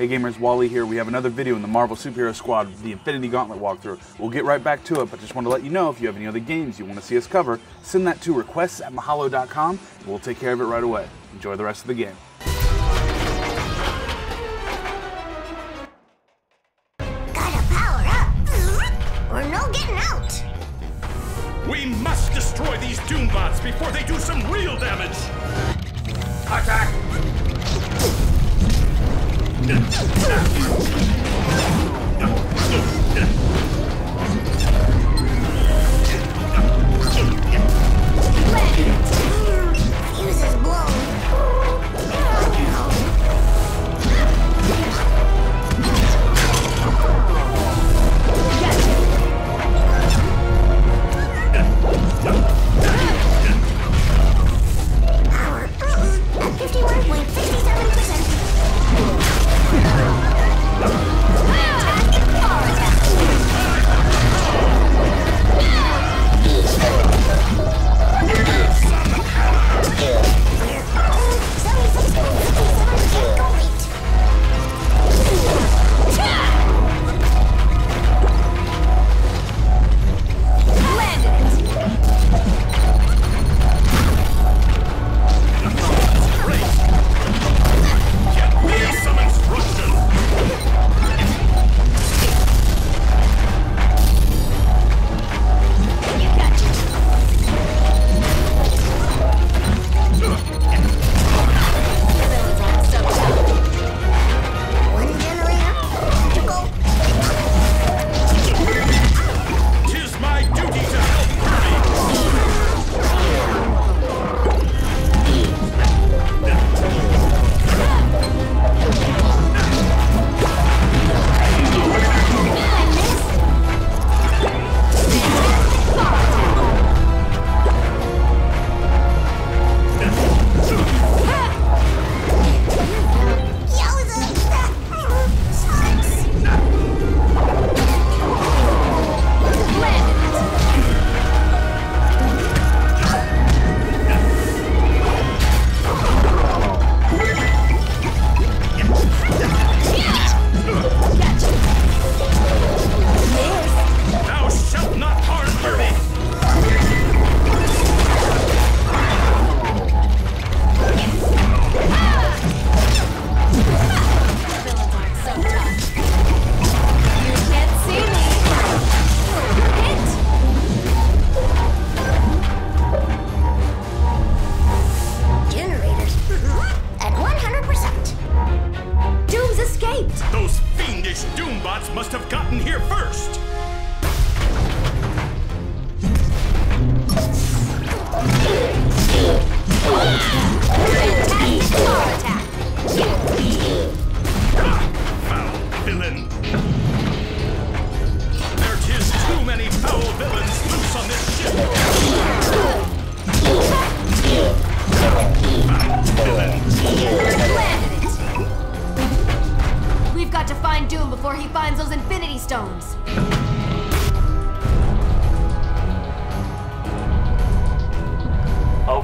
Hey gamers, Wally here. We have another video in the Marvel Superhero Squad, the Infinity Gauntlet walkthrough. We'll get right back to it, but just want to let you know if you have any other games you want to see us cover, send that to requests at mahalo.com and we'll take care of it right away. Enjoy the rest of the game. Gotta power up, or no getting out. We must destroy these Doombots before they do some real damage! Attack! Let's go.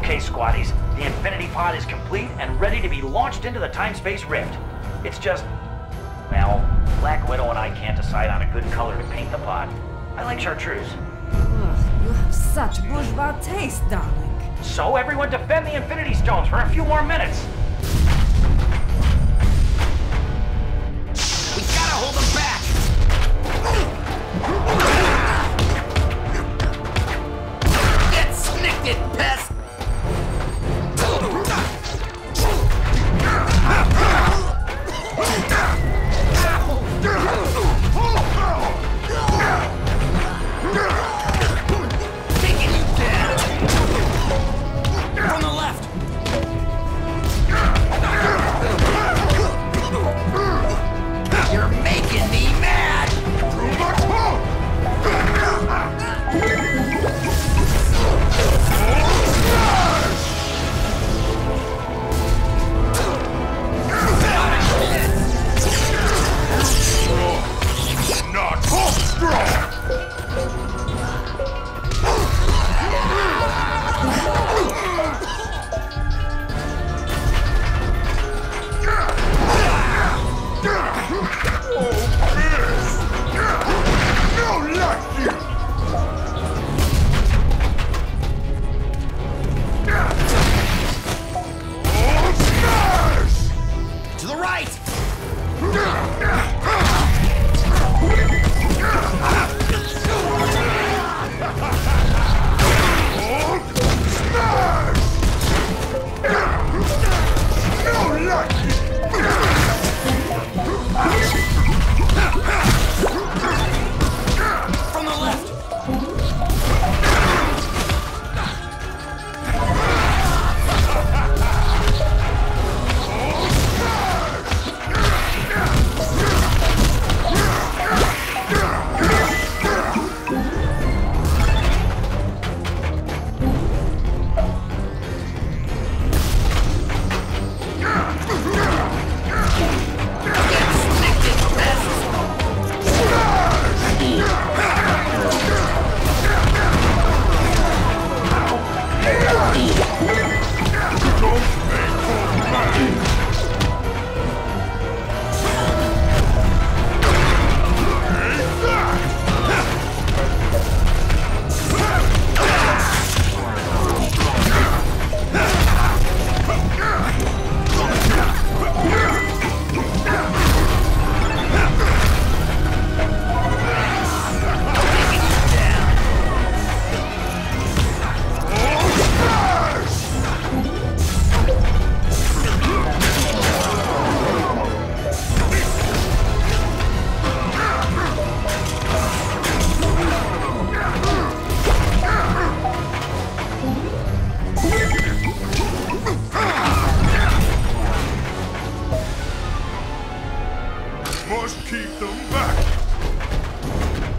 Okay, squaddies, the Infinity Pod is complete and ready to be launched into the time-space rift. It's just, well, Black Widow and I can't decide on a good color to paint the pod. I like chartreuse. Ugh, you have such bourgeois taste, darling. So everyone defend the Infinity Stones for a few more minutes. We gotta hold them Must keep them back.